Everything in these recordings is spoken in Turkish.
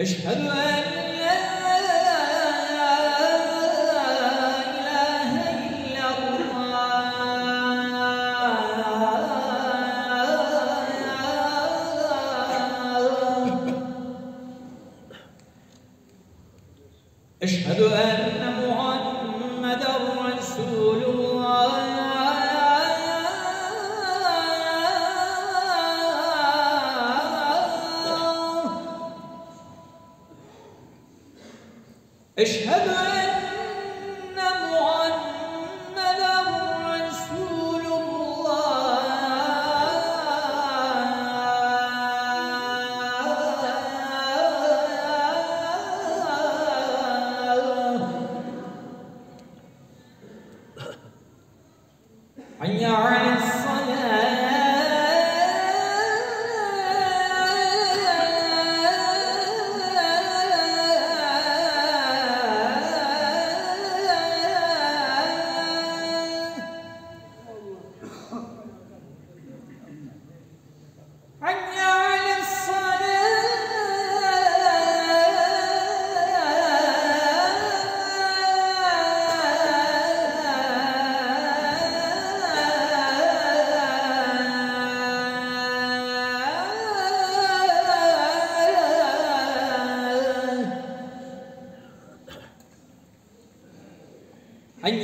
أشهد أن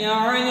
All right.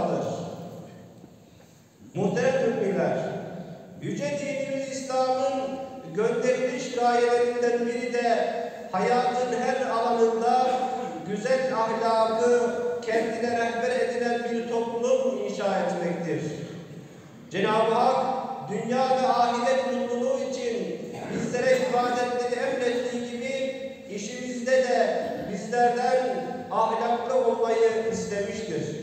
Kalır. Muhterem müminler, Yüce dinimiz İslam'ın gönderiliş gayelerinden biri de hayatın her alanında güzel ahlakı kendine rehber edinen bir toplum inşa etmektir. Cenab-ı Hak dünya ve ahiret mutluluğu için bizlere ibadetleri emrettiği gibi işimizde de bizlerden ahlaklı olmayı istemiştir.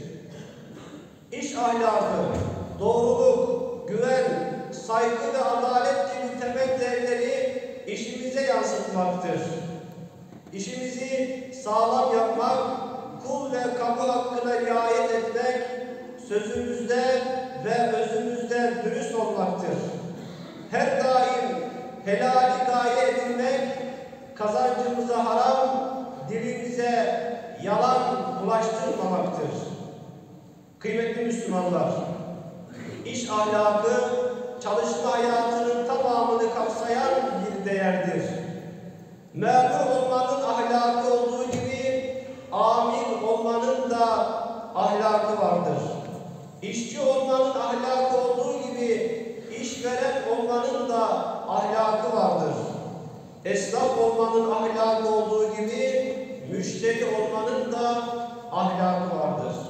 İş ahlakı, doğruluk, güven, saygı ve adalet gibi temel değerleri işimize yansıtmaktır. İşimizi sağlam yapmak, kul ve kamu hakkına riayet etmek, sözümüzde ve özümüzde dürüst olmaktır. Her daim helali gaye edinmek, kazancımıza haram, dilimize yalan bulaştırmamaktır. Kıymetli Müslümanlar, iş ahlakı çalışma hayatının tamamını kapsayan bir değerdir. Memur olmanın ahlakı olduğu gibi amir olmanın da ahlakı vardır. İşçi olmanın ahlakı olduğu gibi işveren olmanın da ahlakı vardır. Esnaf olmanın ahlakı olduğu gibi müşteri olmanın da ahlakı vardır.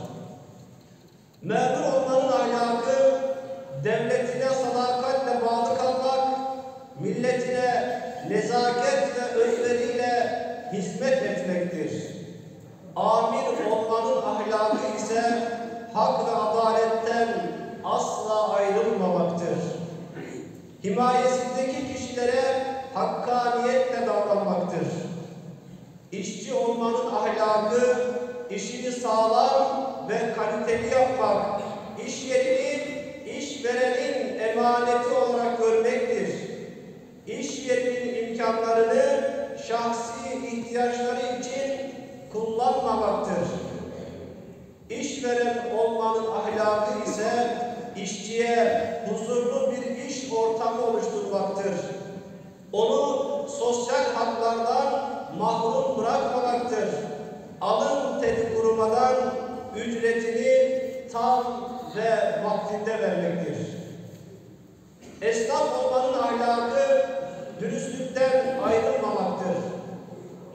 Memur olmanın ahlakı devletine sadakatle bağlı kalmak, milletine nezaket ve özveriyle hizmet etmektir. Amir olmanın ahlakı ise hak ve adaletten asla ayrılmamaktır. Himayesindeki kişilere hakkaniyetle davranmaktır. İşçi olmanın ahlakı, işini sağlam ve kaliteli yapmak, iş yerini işverenin emaneti olarak görmektir. İş yerinin imkanlarını şahsi ihtiyaçları için kullanmamaktır. İşveren olmanın ahlakı ise işçiye huzurlu bir iş ortamı oluşturmaktır. Onu sosyal haklardan mahrum bırakmamaktır. Alın teri kurumadan ücretini tam ve vaktinde vermektir. Esnaf olmanın ahlakı dürüstlükten ayrılmamaktır.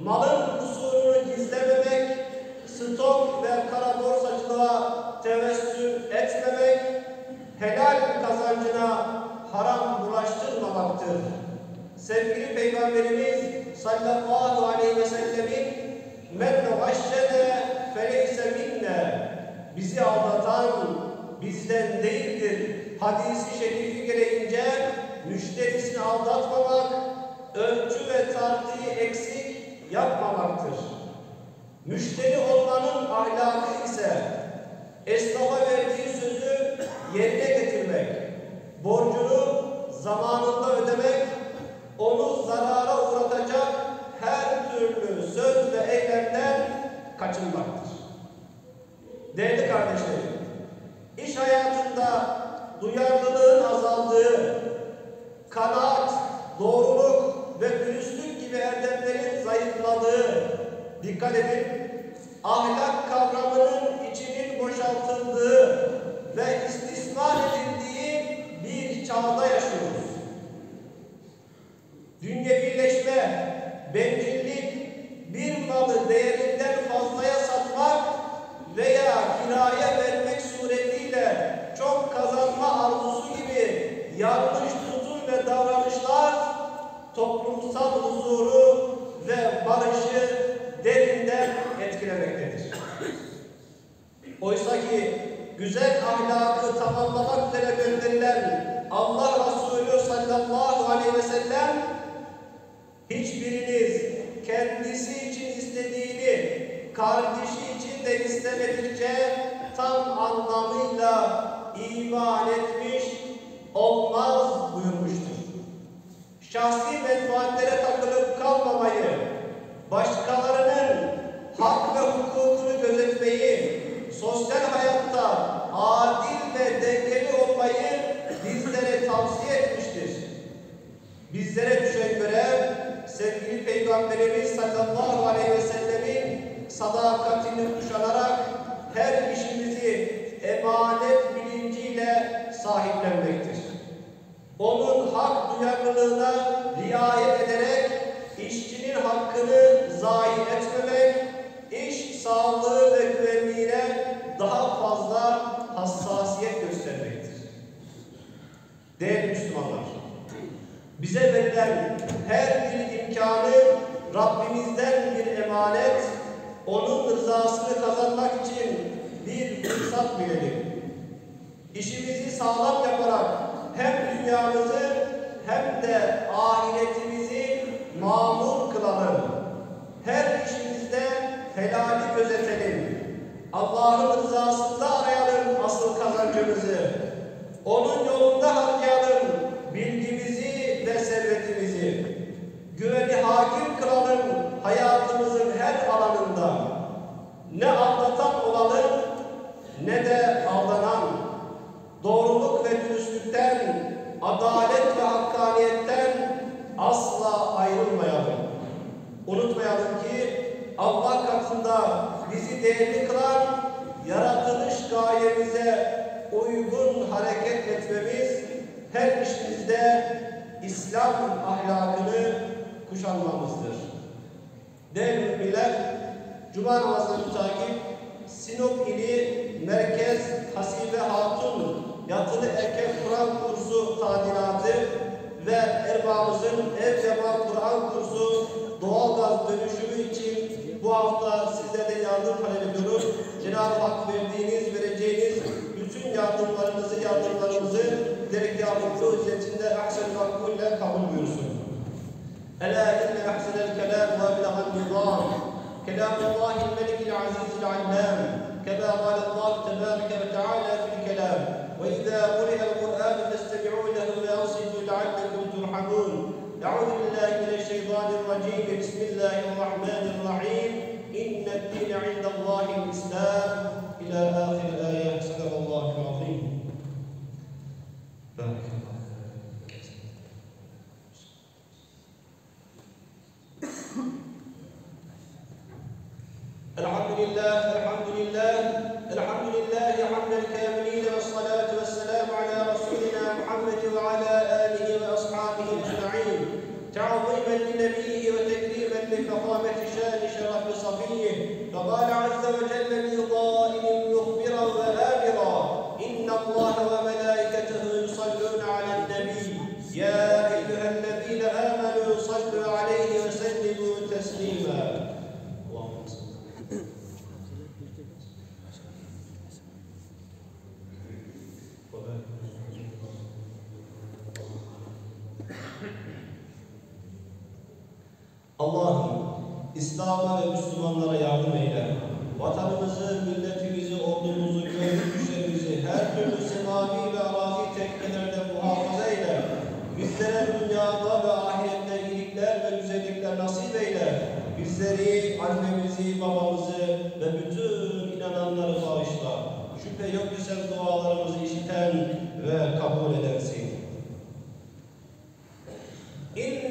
Malın kusurunu gizlememek, stok ve kara borsacılığa tevessül etmemek, helal kazancına haram bulaştırmamaktır. Sevgili Peygamberimiz sallallahu aleyhi ve sellemin men gashşene feleyse minne bizi aldatan bizden değildir. Hadisi şerifi gereğince müşterisini aldatmamak, ölçü ve tartıyı eksik yapmamaktır. Müşteri olmanın ahlakı ise esnafa verdiği sözü yerine getirmek, borcunu zamanında ödemek, onu zarara uğratacak her türlü söz ve eylemden kaçınmaktır. Değerli kardeşlerim, iş hayatında duyarlılığın azaldığı, kanaat, doğruluk ve dürüstlük gibi erdemlerin zayıfladığı, dikkat edin, ahlak kavramının içinin boşaltıldığı ve istismar edildiği bir çağda yaşıyoruz. Dünyevileşme, bencillik, bir malı değerinden fazlaya satmak veya kiraya vermek suretiyle çok kazanma arzusu gibi yanlış tutum ve davranışlar toplumsal huzuru ve barışı derinden etkilemektedir. Oysa ki güzel ahlakı tamamlamak üzere gönderilen Allah Resulü sallallahu aleyhi ve sellem hiçbiriniz kendisi için istediğini kardeşi için de istemedikçe tam anlamıyla iman etmiş olmaz buyurmuştur. Şahsi menfaatlere takılıp kalmamayı, başkalarının hak ve hukukunu gözetmeyi, sosyal hayatta adil ve dengeli olmayı bizlere tavsiye etmiştir. Bizlere düşen görev sevgili Peygamberimiz sallallahu aleyhi ve sellemin sadakatini kuşanarak her işimizi emanet bilinciyle sahiplenmektir. Onun hak duyarlılığına riayet ederek işçinin hakkını zayi etmemek, iş sağlığı ve güvenliğine daha fazla hassasiyet göstermektir. Değerli Müslümanlar, bize verilen her bir imkanı Rabbimizden bir emanet, onun rızasını kazanmak için bir fırsat bilelim. İşimizi sağlam yaparak hem dünyamızı hem de ahiretimizi mamur kılalım. Her işimizde helali gözetelim. Allah'ın rızasında arayalım asıl kazancımızı. Onun yolunda harcayalım bilgimizi ve servetimizi. Güveni hakim kılalım hayatımızın her alanında. Ne aldatan olalım ne de aldanan. Doğruluk ve dürüstlükten, adalet ve hakkaniyetten asla ayrılmayalım. Unutmayalım ki Allah katında bizi değerli kılan yaratılış gayemize uygun hareket etmemiz her işimizde İslam ahlakını kuşanmamızdır. Değerli müminler, Cuma namazlarını takip Sinop ili Merkez Hasibe Hatun yatılı erkek Kur'an kursu tadilatı ve erbağımızın ev zaman Kur'an kursu doğal gaz dönüşümü için bu hafta sizlere yardım talep ediyoruz. Cenab-ı Hak verdiğiniz, vereceğiniz bütün yardımlarınızı, yardımlarımızı direkt yardımcı ücretinde ahsen makbulle kabul buyursun. Ela inne ahsenel kelam ve bilahan nizam. كلام الله الملك العزيز العلام كما قال الله تبارك وتعالى في الكلام وإذا قرئ القرآن فاستمعوا له وأنصتوا لعلكم ترحمون. أعوذ بالله من الشيطان الرجيم. بسم الله الرحمن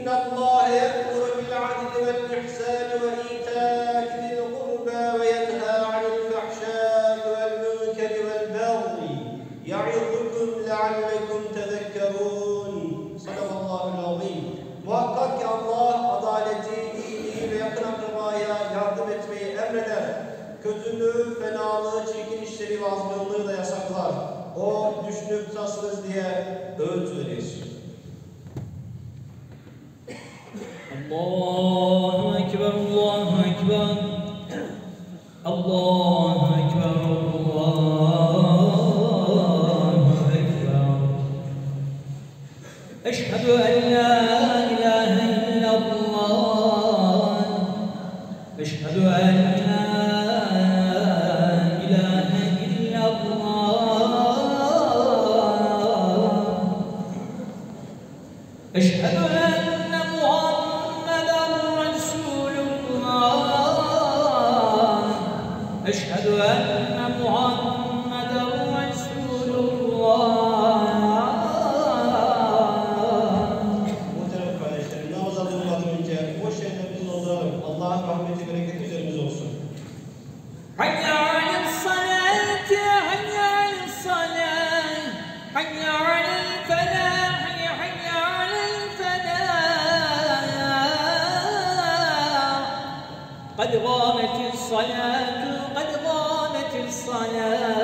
إن الله يأمر بالعدل والإحسان وإيتاء قد ضامت الصلاة قد ضامت الصلاة.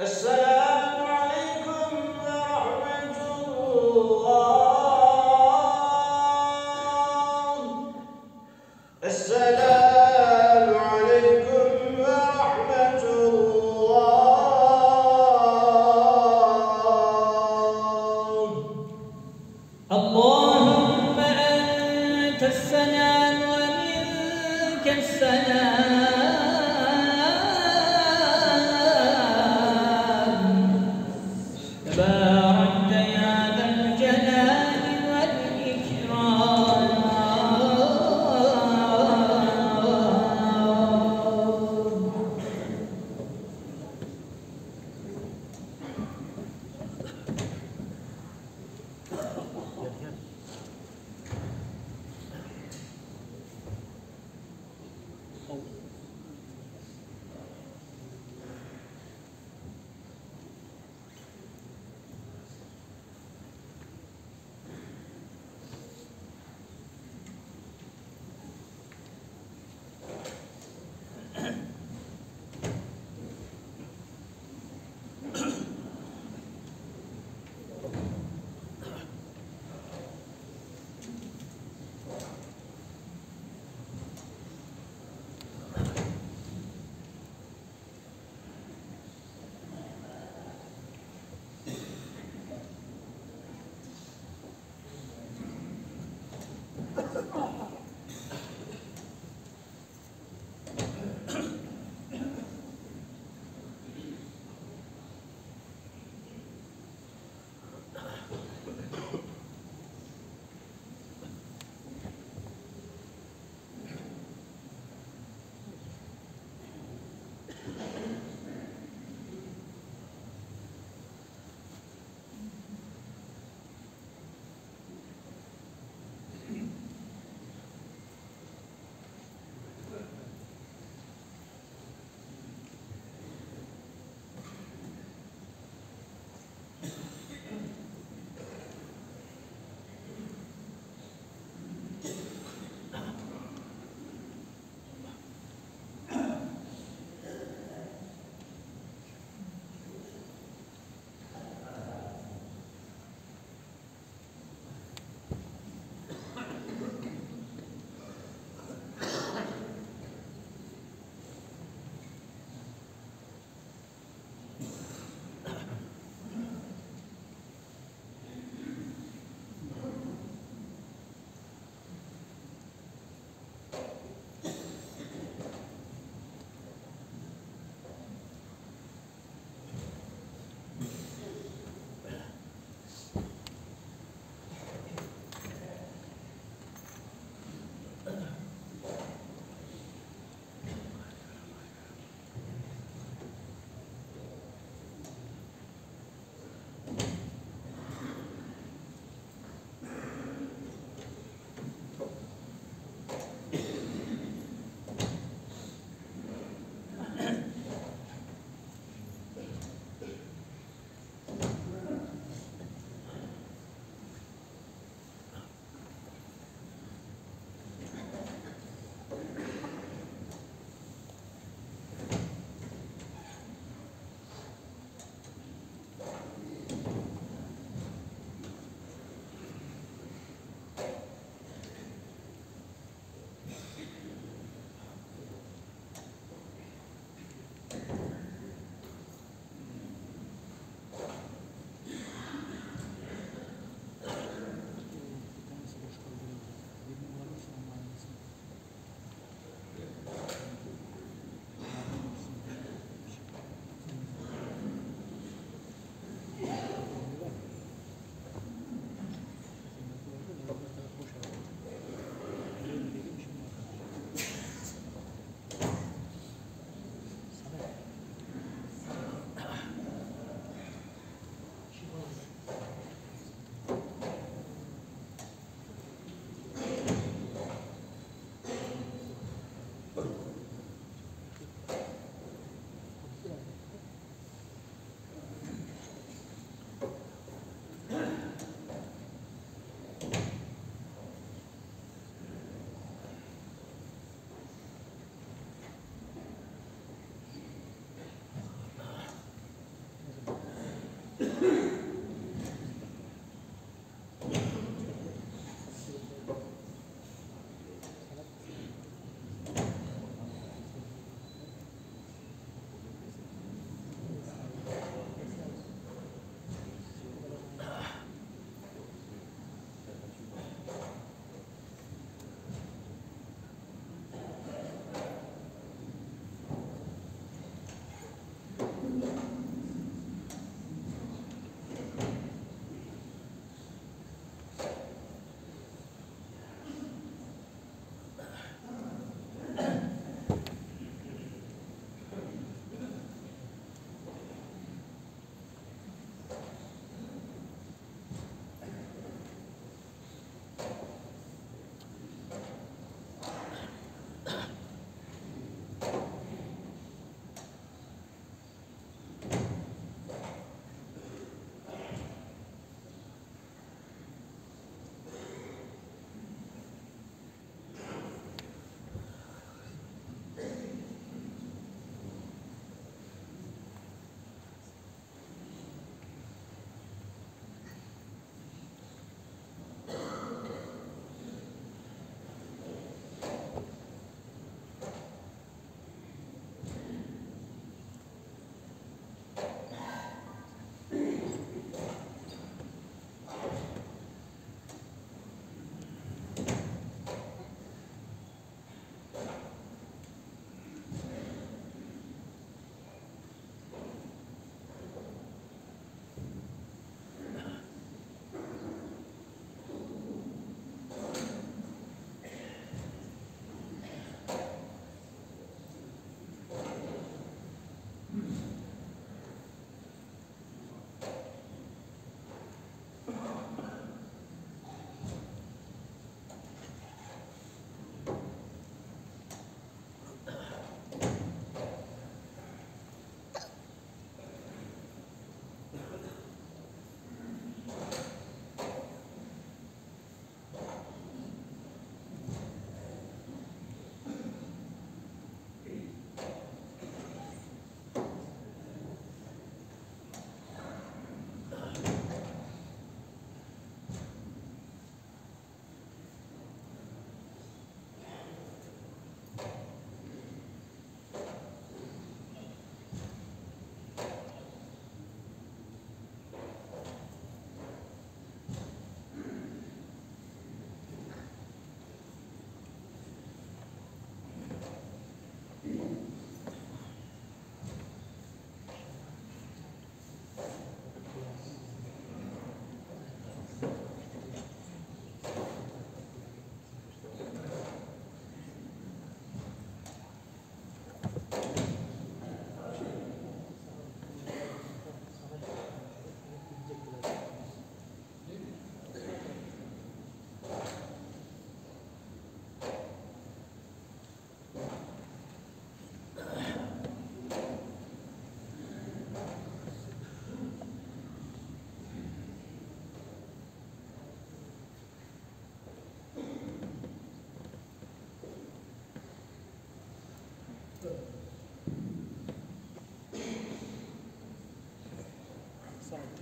السلام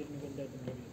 didn't win that maybe.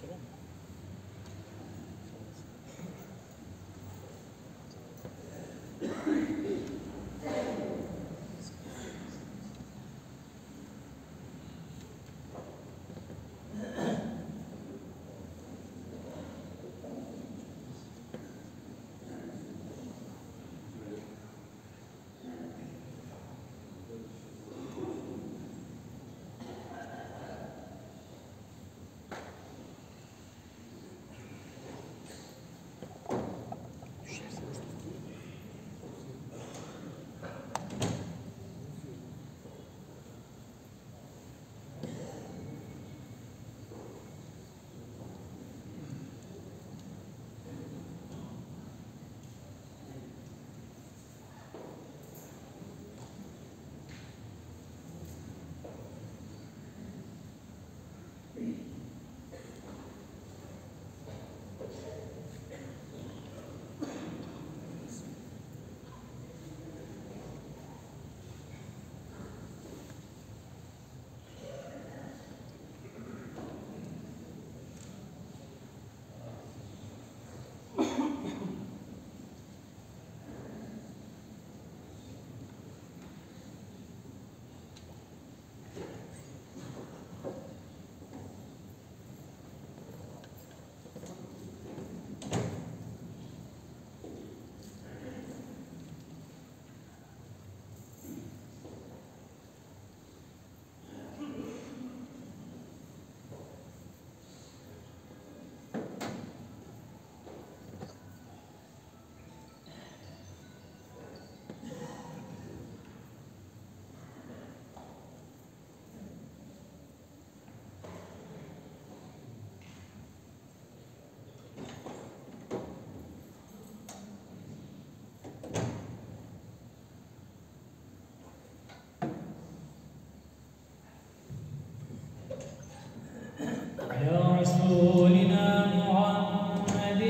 رسولنا محمد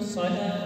صلاة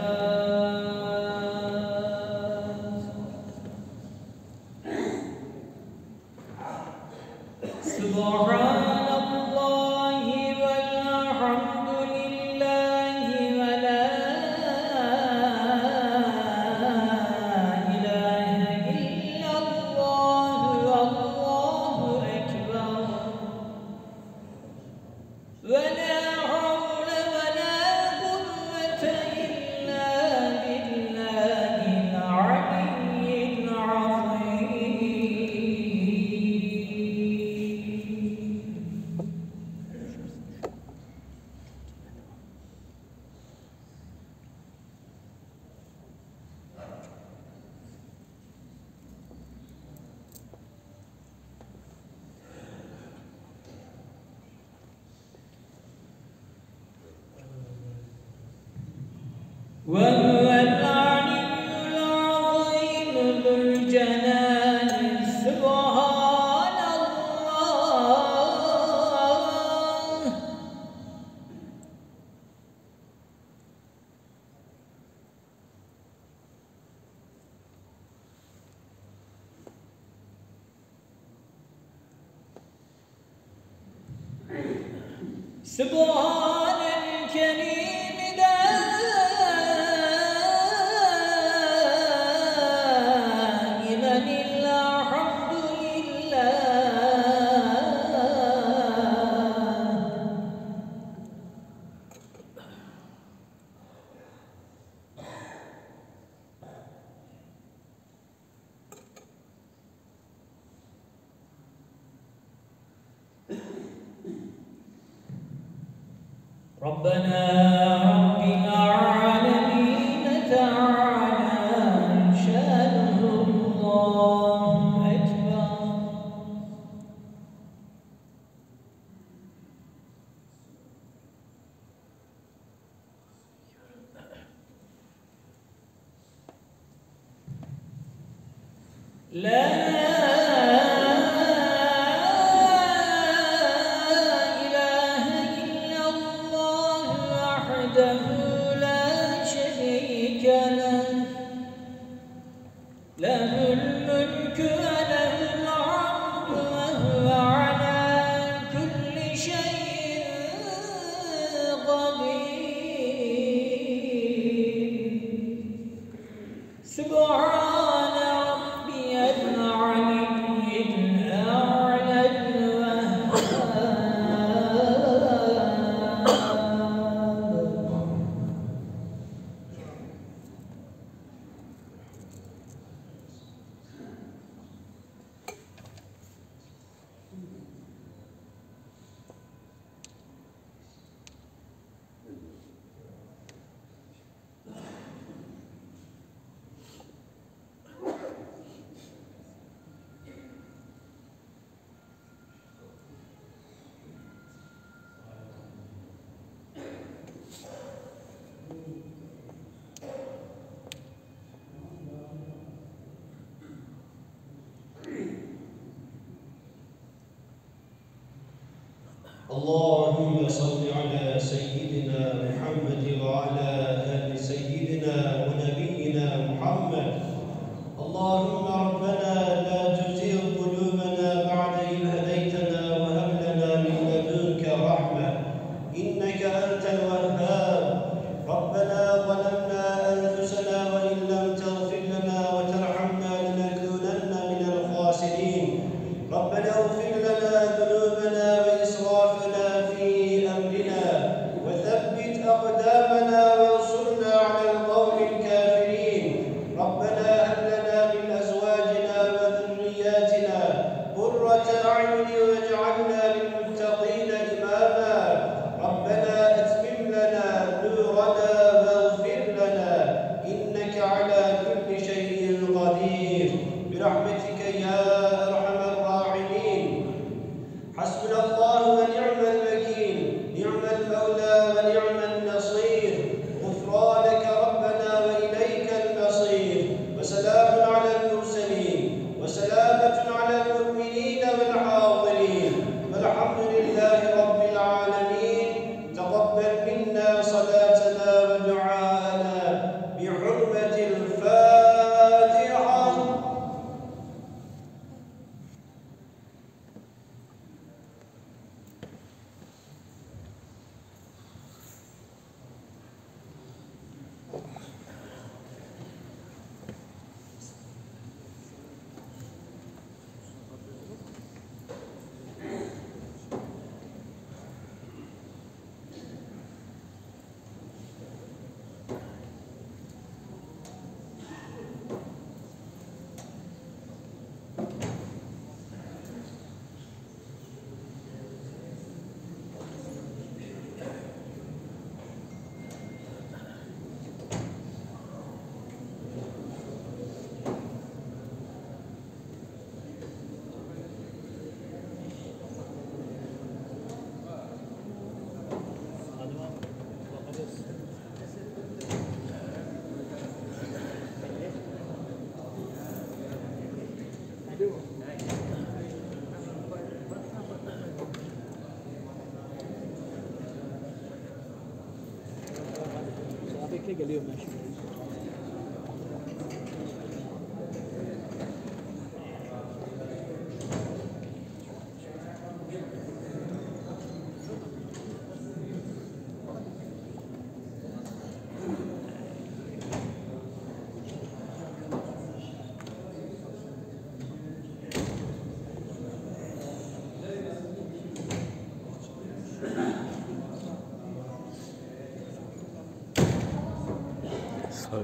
这个理由。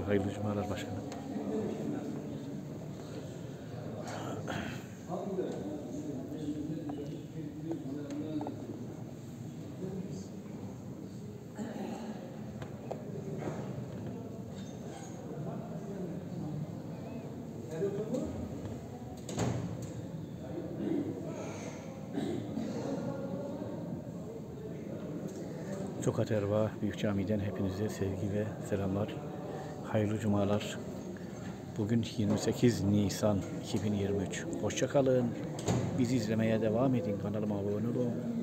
Hayırlı cumalar başkanım. Tokat Erbaa Büyük Cami'den hepinize sevgi ve selamlar hayırlı cumalar. Bugün 28 Nisan 2023. Hoşçakalın. Bizi izlemeye devam edin. Kanalıma abone olun.